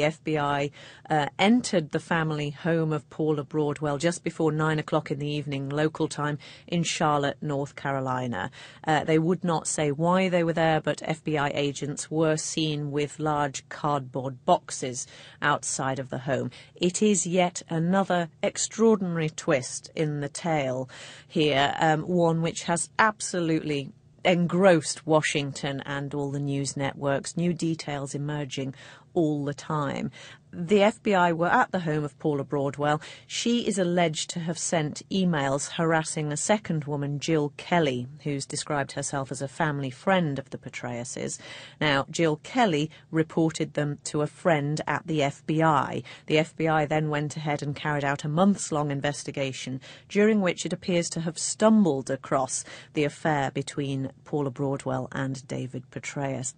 The FBI uh, entered the family home of Paula Broadwell just before nine o'clock in the evening, local time, in Charlotte, North Carolina. Uh, they would not say why they were there, but FBI agents were seen with large cardboard boxes outside of the home. It is yet another extraordinary twist in the tale here, um, one which has absolutely engrossed Washington and all the news networks, new details emerging all the time. The FBI were at the home of Paula Broadwell. She is alleged to have sent emails harassing a second woman, Jill Kelley, who's described herself as a family friend of the Petraeuses. Now, Jill Kelley reported them to a friend at the FBI. The FBI then went ahead and carried out a months long investigation, during which it appears to have stumbled across the affair between Paula Broadwell and David Petraeus.